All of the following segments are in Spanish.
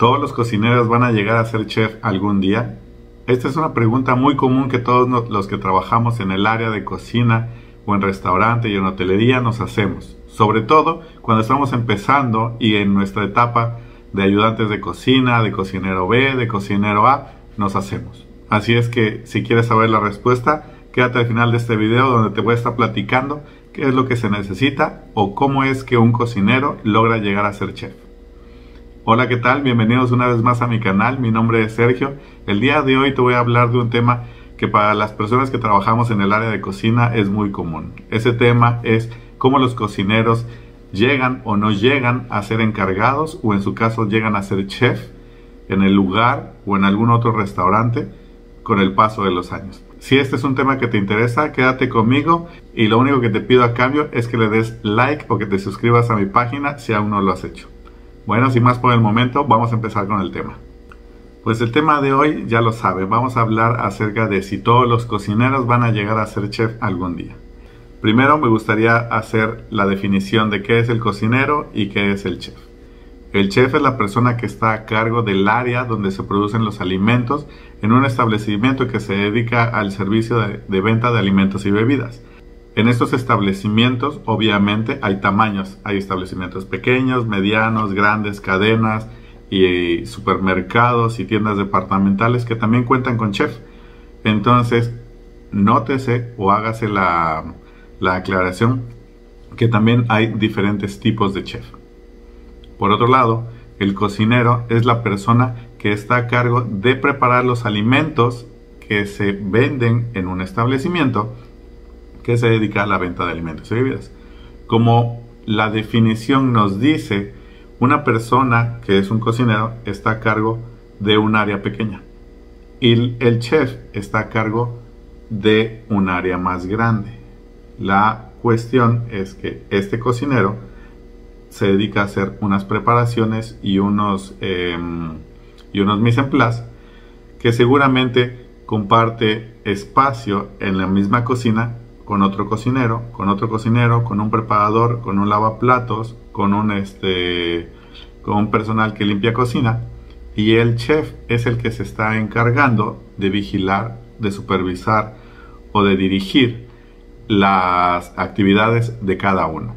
¿Todos los cocineros van a llegar a ser chef algún día? Esta es una pregunta muy común que todos los que trabajamos en el área de cocina o en restaurante y en hotelería nos hacemos. Sobre todo cuando estamos empezando y en nuestra etapa de ayudantes de cocina, de cocinero B, de cocinero A, nos hacemos. Así es que si quieres saber la respuesta, quédate al final de este video donde te voy a estar platicando qué es lo que se necesita o cómo es que un cocinero logra llegar a ser chef. Hola, ¿qué tal? Bienvenidos una vez más a mi canal. Mi nombre es Sergio. El día de hoy te voy a hablar de un tema que para las personas que trabajamos en el área de cocina es muy común. Ese tema es cómo los cocineros llegan o no llegan a ser encargados o en su caso llegan a ser chef en el lugar o en algún otro restaurante con el paso de los años. Si este es un tema que te interesa, quédate conmigo y lo único que te pido a cambio es que le des like o que te suscribas a mi página si aún no lo has hecho. Bueno, sin más por el momento, vamos a empezar con el tema. Pues el tema de hoy ya lo sabe, vamos a hablar acerca de si todos los cocineros van a llegar a ser chef algún día. Primero me gustaría hacer la definición de qué es el cocinero y qué es el chef. El chef es la persona que está a cargo del área donde se producen los alimentos en un establecimiento que se dedica al servicio de, de venta de alimentos y bebidas. En estos establecimientos, obviamente, hay tamaños. Hay establecimientos pequeños, medianos, grandes, cadenas y supermercados y tiendas departamentales que también cuentan con chef. Entonces, nótese o hágase la, la aclaración que también hay diferentes tipos de chef. Por otro lado, el cocinero es la persona que está a cargo de preparar los alimentos que se venden en un establecimiento que se dedica a la venta de alimentos y bebidas. Como la definición nos dice, una persona que es un cocinero está a cargo de un área pequeña y el chef está a cargo de un área más grande. La cuestión es que este cocinero se dedica a hacer unas preparaciones y unos, em, y unos mise en place que seguramente comparte espacio en la misma cocina con otro cocinero, con otro cocinero, con un preparador, con un lavaplatos, con un este con un personal que limpia cocina y el chef es el que se está encargando de vigilar, de supervisar o de dirigir las actividades de cada uno.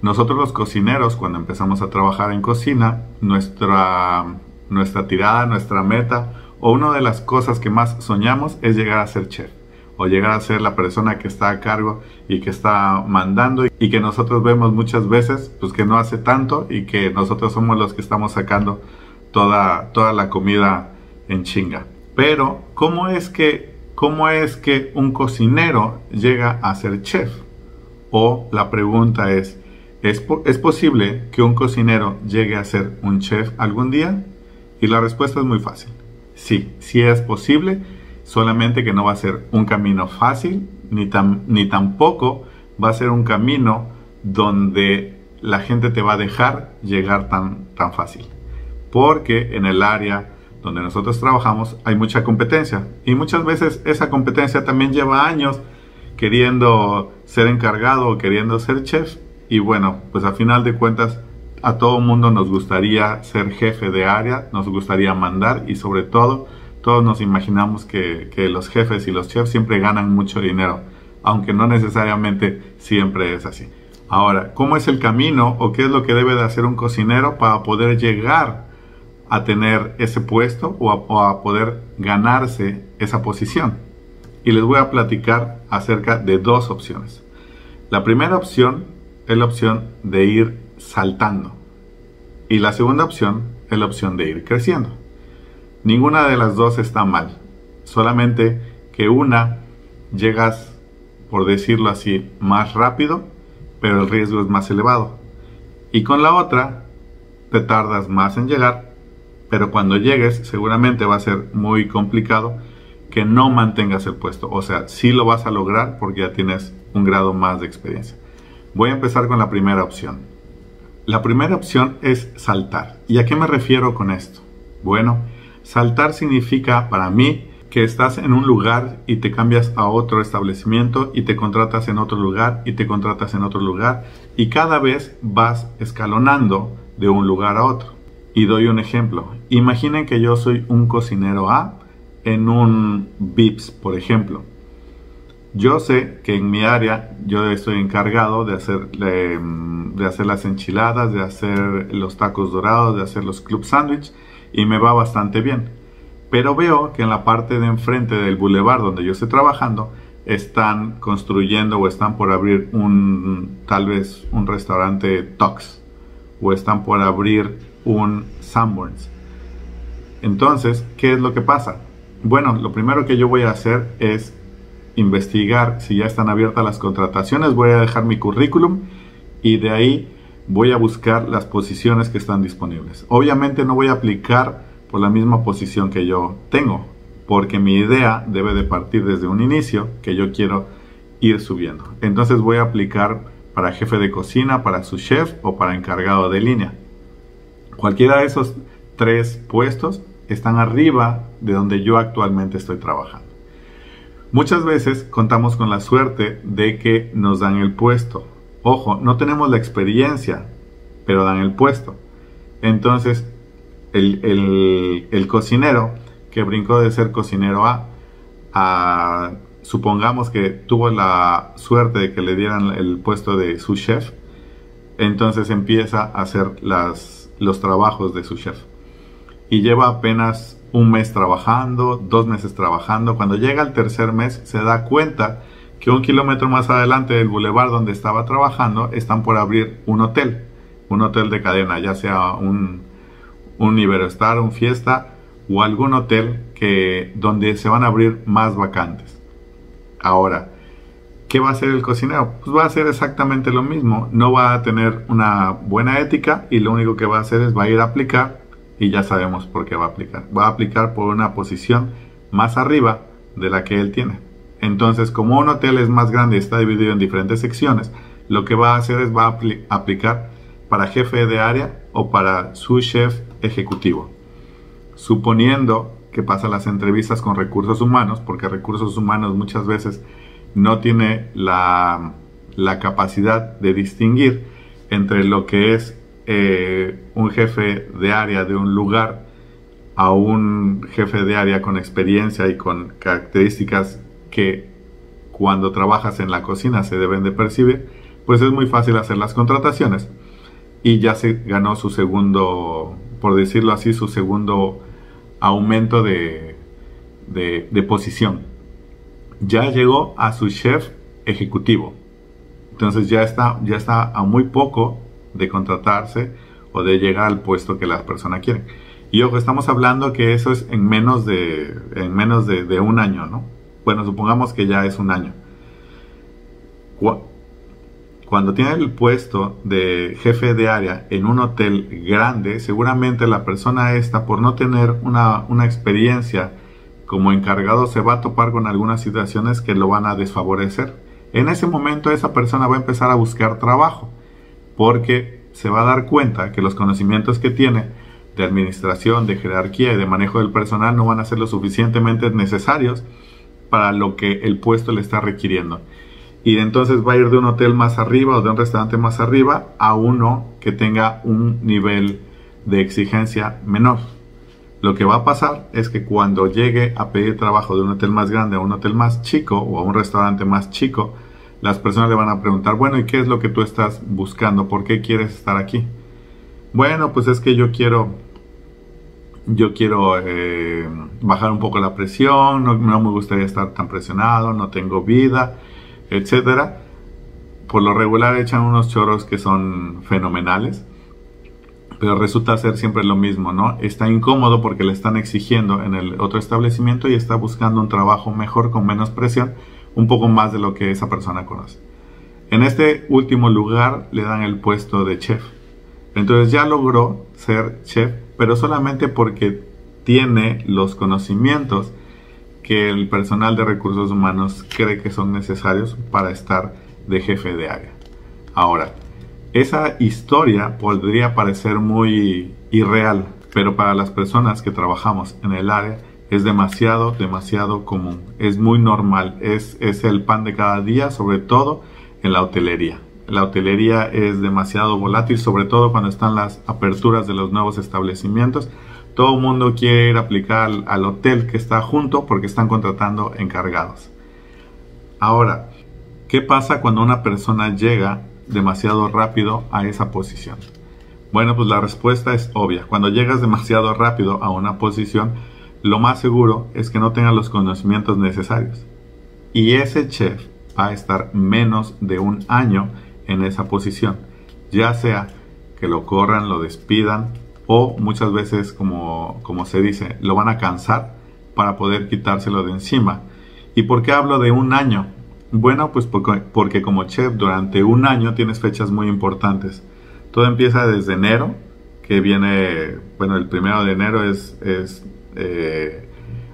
Nosotros los cocineros cuando empezamos a trabajar en cocina, nuestra nuestra tirada, nuestra meta o una de las cosas que más soñamos es llegar a ser chef o llegar a ser la persona que está a cargo y que está mandando y que nosotros vemos muchas veces pues que no hace tanto y que nosotros somos los que estamos sacando toda, toda la comida en chinga. Pero, ¿cómo es que, cómo es que un cocinero llega a ser chef? O la pregunta es, ¿es, ¿es posible que un cocinero llegue a ser un chef algún día? Y la respuesta es muy fácil. Sí, sí es posible solamente que no va a ser un camino fácil, ni, ni tampoco va a ser un camino donde la gente te va a dejar llegar tan, tan fácil. Porque en el área donde nosotros trabajamos hay mucha competencia y muchas veces esa competencia también lleva años queriendo ser encargado o queriendo ser chef y bueno, pues a final de cuentas a todo mundo nos gustaría ser jefe de área, nos gustaría mandar y sobre todo todos nos imaginamos que, los jefes y los chefs siempre ganan mucho dinero, aunque no necesariamente siempre es así. Ahora, ¿cómo es el camino o qué es lo que debe de hacer un cocinero para poder llegar a tener ese puesto o a, poder ganarse esa posición? Y les voy a platicar acerca de dos opciones. La primera opción es la opción de ir saltando y la segunda opción es la opción de ir creciendo. Ninguna de las dos está mal, solamente que una llegas, por decirlo así, más rápido, pero el riesgo es más elevado. Y con la otra, te tardas más en llegar, pero cuando llegues seguramente va a ser muy complicado que no mantengas el puesto. O sea, sí lo vas a lograr porque ya tienes un grado más de experiencia. Voy a empezar con la primera opción. La primera opción es saltar. ¿Y a qué me refiero con esto? Bueno, Saltar significa para mí que estás en un lugar y te cambias a otro establecimiento y te contratas en otro lugar y te contratas en otro lugar y cada vez vas escalonando de un lugar a otro. Y doy un ejemplo. Imaginen que yo soy un cocinero A en un VIPS, por ejemplo. Yo sé que en mi área yo estoy encargado de hacer, de hacer las enchiladas, de hacer los tacos dorados, de hacer los club sandwich y me va bastante bien. Pero veo que en la parte de enfrente del bulevar donde yo estoy trabajando están construyendo o están por abrir un tal vez un restaurante Tox o están por abrir un Sanborns. Entonces, ¿qué es lo que pasa? Bueno, lo primero que yo voy a hacer es investigar si ya están abiertas las contrataciones, voy a dejar mi currículum y de ahí voy a buscar las posiciones que están disponibles. Obviamente no voy a aplicar por la misma posición que yo tengo, porque mi idea debe de partir desde un inicio que yo quiero ir subiendo. Entonces voy a aplicar para jefe de cocina, para su chef o para encargado de línea. Cualquiera de esos tres puestos están arriba de donde yo actualmente estoy trabajando. Muchas veces contamos con la suerte de que nos dan el puesto. Ojo, no tenemos la experiencia, pero dan el puesto. Entonces, el, cocinero que brincó de ser cocinero A, a, supongamos que tuvo la suerte de que le dieran el puesto de su chef, entonces empieza a hacer las, los trabajos de su chef. Y lleva apenas un mes trabajando, dos meses trabajando. Cuando llega el tercer mes se da cuenta que un kilómetro más adelante del bulevar donde estaba trabajando están por abrir un hotel, un hotel de cadena, ya sea un, un Iberostar, un Fiesta o algún hotel que, donde se van a abrir más vacantes. Ahora, ¿qué va a hacer el cocinero? Pues va a hacer exactamente lo mismo. No va a tener una buena ética y lo único que va a hacer es va a ir a aplicar y ya sabemos por qué va a aplicar. Va a aplicar por una posición más arriba de la que él tiene. Entonces, como un hotel es más grande y está dividido en diferentes secciones, lo que va a hacer es va a aplicar para jefe de área o para su chef ejecutivo. Suponiendo que pasa las entrevistas con recursos humanos, porque recursos humanos muchas veces no tiene la, capacidad de distinguir entre lo que es eh, un jefe de área de un lugar a un jefe de área con experiencia y con características que cuando trabajas en la cocina se deben de percibir, pues es muy fácil hacer las contrataciones y ya se ganó su segundo, por decirlo así, su segundo aumento de, de, posición. Ya llegó a su chef ejecutivo. Entonces ya está, ya está a muy poco de contratarse o de llegar al puesto que la persona quiere. Y ojo, estamos hablando que eso es en menos de, en menos de, un año, ¿no? Bueno, supongamos que ya es un año. Cuando tiene el puesto de jefe de área en un hotel grande, seguramente la persona esta, por no tener una, una experiencia como encargado, se va a topar con algunas situaciones que lo van a desfavorecer. En ese momento esa persona va a empezar a buscar trabajo porque se va a dar cuenta que los conocimientos que tiene de administración, de jerarquía y de manejo del personal no van a ser lo suficientemente necesarios para lo que el puesto le está requiriendo. Y entonces va a ir de un hotel más arriba o de un restaurante más arriba a uno que tenga un nivel de exigencia menor. Lo que va a pasar es que cuando llegue a pedir trabajo de un hotel más grande a un hotel más chico o a un restaurante más chico, las personas le van a preguntar, bueno, ¿y qué es lo que tú estás buscando? ¿Por qué quieres estar aquí? Bueno, pues es que yo quiero, yo quiero eh, bajar un poco la presión, no, me gustaría estar tan presionado, no tengo vida, etcétera. Por lo regular echan unos choros que son fenomenales, pero resulta ser siempre lo mismo, ¿no? Está incómodo porque le están exigiendo en el otro establecimiento y está buscando un trabajo mejor con menos presión un poco más de lo que esa persona conoce. En este último lugar le dan el puesto de chef. Entonces ya logró ser chef, pero solamente porque tiene los conocimientos que el personal de recursos humanos cree que son necesarios para estar de jefe de área. Ahora, esa historia podría parecer muy irreal, pero para las personas que trabajamos en el área es demasiado, demasiado común. Es muy normal, es, es el pan de cada día, sobre todo en la hotelería. La hotelería es demasiado volátil, sobre todo cuando están las aperturas de los nuevos establecimientos. Todo el mundo quiere ir aplicar al, al hotel que está junto porque están contratando encargados. Ahora, ¿qué pasa cuando una persona llega demasiado rápido a esa posición? Bueno, pues la respuesta es obvia. Cuando llegas demasiado rápido a una posición, lo más seguro es que no tengas los conocimientos necesarios. Y ese chef va a estar menos de un año en esa posición. Ya sea que lo corran, lo despidan o muchas veces, como, como se dice, lo van a cansar para poder quitárselo de encima. ¿Y por qué hablo de un año? Bueno, pues porque, porque como chef durante un año tienes fechas muy importantes. Todo empieza desde enero, que viene, bueno, el primero de enero es, es eh,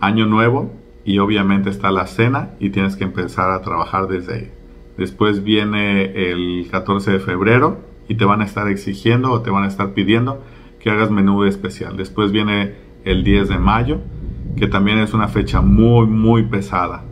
año nuevo y obviamente está la cena y tienes que empezar a trabajar desde ahí. Después viene el 14 de febrero y te van a estar exigiendo o te van a estar pidiendo que hagas menú especial. Después viene el 10 de mayo, que también es una fecha muy, muy pesada.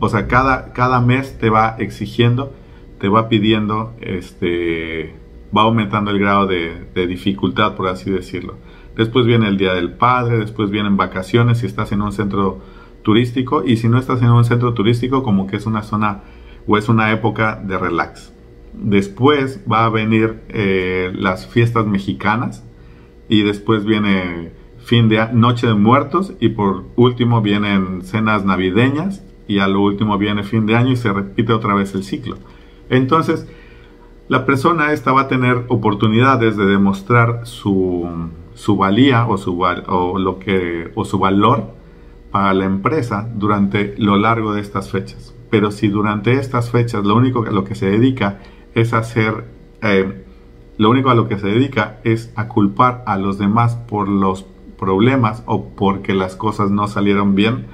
O sea, cada, cada mes te va exigiendo, te va pidiendo este, va aumentando el grado de, dificultad, por así decirlo. Después viene el Día del Padre, después vienen vacaciones si estás en un centro turístico y si no estás en un centro turístico como que es una zona o es una época de relax. Después va a venir eh, las fiestas mexicanas y después viene fin de noche de muertos y por último vienen cenas navideñas y a lo último viene fin de año y se repite otra vez el ciclo. Entonces, la persona esta va a tener oportunidades de demostrar su, valía o su, o, lo que, o su valor para la empresa durante lo largo de estas fechas. Pero si durante estas fechas lo único a lo que se dedica es hacer, eh, lo único a lo que se dedica es a culpar a los demás por los problemas o porque las cosas no salieron bien,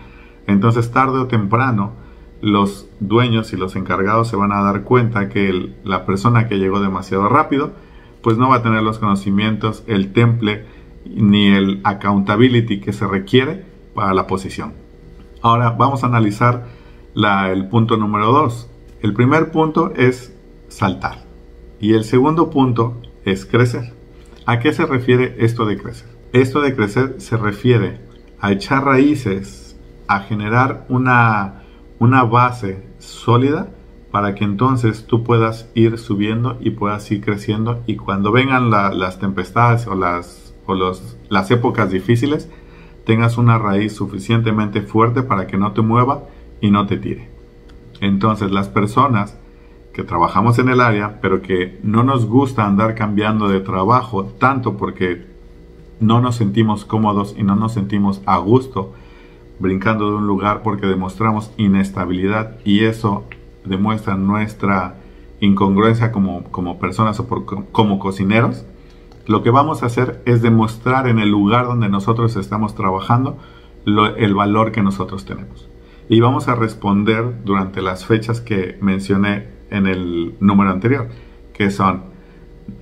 entonces tarde o temprano los dueños y los encargados se van a dar cuenta que la persona que llegó demasiado rápido, pues no va a tener los conocimientos, el temple ni el accountability que se requiere para la posición. Ahora vamos a analizar el punto número 2. El primer punto es saltar y el segundo punto es crecer. ¿A qué se refiere esto de crecer? Esto de crecer se refiere a echar raíces, a generar una una base sólida para que entonces tú puedas ir subiendo y puedas ir creciendo y cuando vengan las tempestades o, las, o los, las épocas difíciles, tengas una raíz suficientemente fuerte para que no te mueva y no te tire. Entonces las personas que trabajamos en el área, pero que no nos gusta andar cambiando de trabajo tanto porque no nos sentimos cómodos y no nos sentimos a gusto brincando de un lugar porque demostramos inestabilidad y eso demuestra nuestra incongruencia como, como personas o como cocineros, lo que vamos a hacer es demostrar en el lugar donde nosotros estamos trabajando el valor que nosotros tenemos. Y vamos a responder durante las fechas que mencioné en el número anterior, que son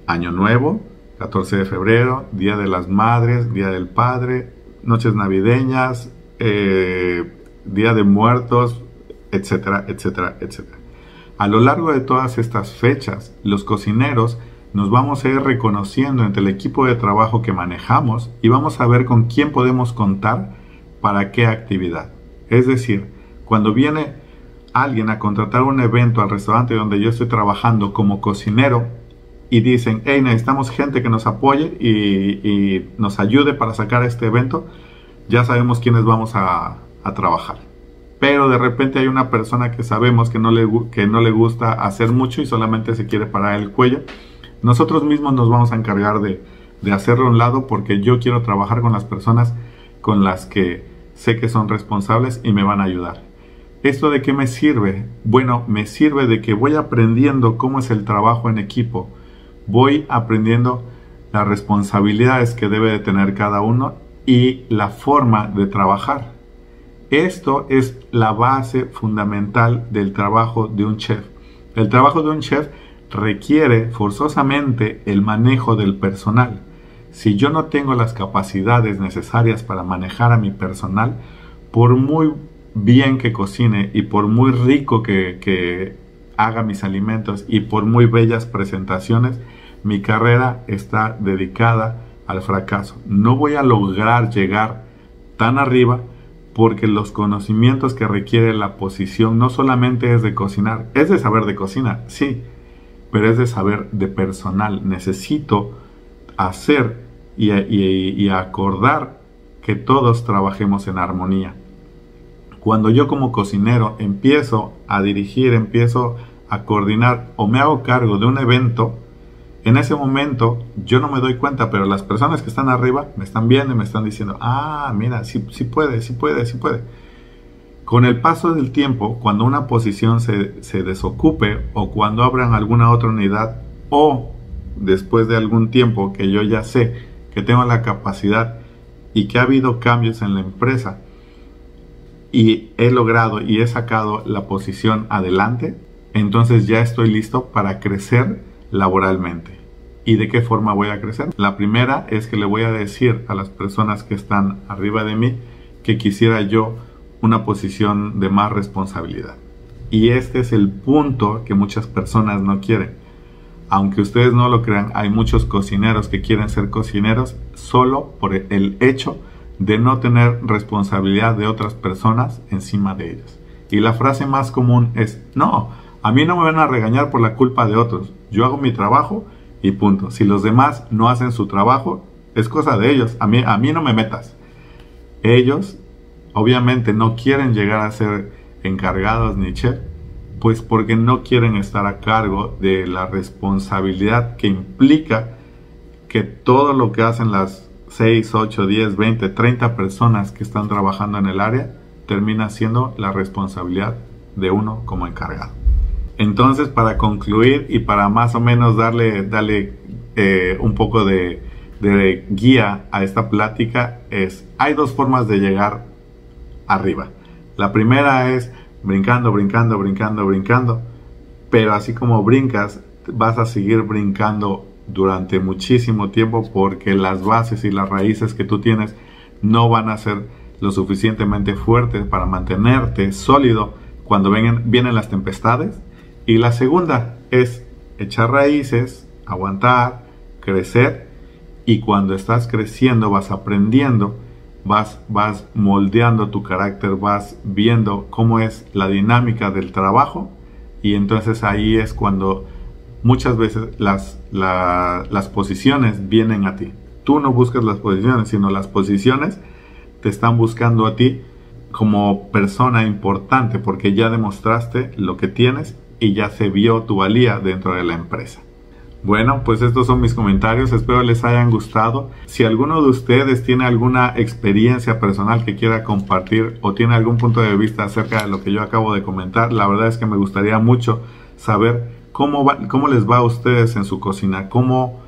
Año Nuevo, 14 de febrero, Día de las Madres, Día del Padre, Noches Navideñas, eh, Día de Muertos, etcétera, etcétera, etcétera. A lo largo de todas estas fechas, los cocineros nos vamos a ir reconociendo entre el equipo de trabajo que manejamos y vamos a ver con quién podemos contar para qué actividad. Es decir, cuando viene alguien a contratar un evento al restaurante donde yo estoy trabajando como cocinero y dicen, hey, necesitamos gente que nos apoye y, nos ayude para sacar este evento, ya sabemos quiénes vamos a, trabajar. Pero de repente hay una persona que sabemos que no, le, que no le gusta hacer mucho y solamente se quiere parar el cuello. Nosotros mismos nos vamos a encargar de, de hacerlo a un lado porque yo quiero trabajar con las personas con las que sé que son responsables y me van a ayudar. ¿Esto de qué me sirve? Bueno, me sirve de que voy aprendiendo cómo es el trabajo en equipo. Voy aprendiendo las responsabilidades que debe de tener cada uno y la forma de trabajar. Esto es la base fundamental del trabajo de un chef. El trabajo de un chef requiere forzosamente el manejo del personal. Si yo no tengo las capacidades necesarias para manejar a mi personal, por muy bien que cocine y por muy rico que, haga mis alimentos y por muy bellas presentaciones, mi carrera está dedicada al fracaso. No voy a lograr llegar tan arriba porque los conocimientos que requiere la posición no solamente es de cocinar, es de saber de cocina, sí, pero es de saber de personal. Necesito hacer y, acordar que todos trabajemos en armonía. Cuando yo como cocinero empiezo a dirigir, empiezo a coordinar o me hago cargo de un evento, en ese momento yo no me doy cuenta, pero las personas que están arriba me están viendo y me están diciendo, ah, mira, sí, sí puede, sí puede, sí puede. Con el paso del tiempo, cuando una posición se, se desocupe o cuando abran alguna otra unidad o después de algún tiempo que yo ya sé que tengo la capacidad y que ha habido cambios en la empresa y he logrado y he sacado la posición adelante, entonces ya estoy listo para crecer laboralmente. ¿Y de qué forma voy a crecer? La primera es que le voy a decir a las personas que están arriba de mí que quisiera yo una posición de más responsabilidad. Y este es el punto que muchas personas no quieren. Aunque ustedes no lo crean, hay muchos cocineros que quieren ser cocineros solo por el hecho de no tener responsabilidad de otras personas encima de ellos. Y la frase más común es, no, a mí no me van a regañar por la culpa de otros. Yo hago mi trabajo y punto. Si los demás no hacen su trabajo, es cosa de ellos. A mí, a mí no me metas. Ellos obviamente no quieren llegar a ser encargados ni chef, pues porque no quieren estar a cargo de la responsabilidad que implica que todo lo que hacen las 6, 8, 10, 20, 30 personas que están trabajando en el área termina siendo la responsabilidad de uno como encargado. Entonces, para concluir y para más o menos darle, darle eh, un poco de, de guía a esta plática, es, hay dos formas de llegar arriba. La primera es brincando, brincando, brincando, brincando, pero así como brincas, vas a seguir brincando durante muchísimo tiempo porque las bases y las raíces que tú tienes no van a ser lo suficientemente fuertes para mantenerte sólido cuando vengan, vienen las tempestades. Y la segunda es echar raíces, aguantar, crecer. Y cuando estás creciendo vas aprendiendo, vas, vas moldeando tu carácter, vas viendo cómo es la dinámica del trabajo y entonces ahí es cuando muchas veces las, las posiciones vienen a ti. Tú no buscas las posiciones, sino las posiciones te están buscando a ti como persona importante porque ya demostraste lo que tienes y ya se vio tu valía dentro de la empresa. Bueno, pues estos son mis comentarios, espero les hayan gustado. Si alguno de ustedes tiene alguna experiencia personal que quiera compartir o tiene algún punto de vista acerca de lo que yo acabo de comentar, la verdad es que me gustaría mucho saber cómo, cómo les va a ustedes en su cocina, cómo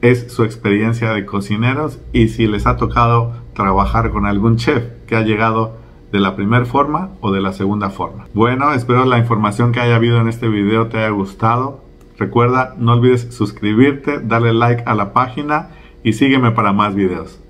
es su experiencia de cocineros y si les ha tocado trabajar con algún chef que ha llegado de la primera forma o de la segunda forma. Bueno, espero la información que haya habido en este video te haya gustado. Recuerda, no olvides suscribirte, darle like a la página y sígueme para más videos.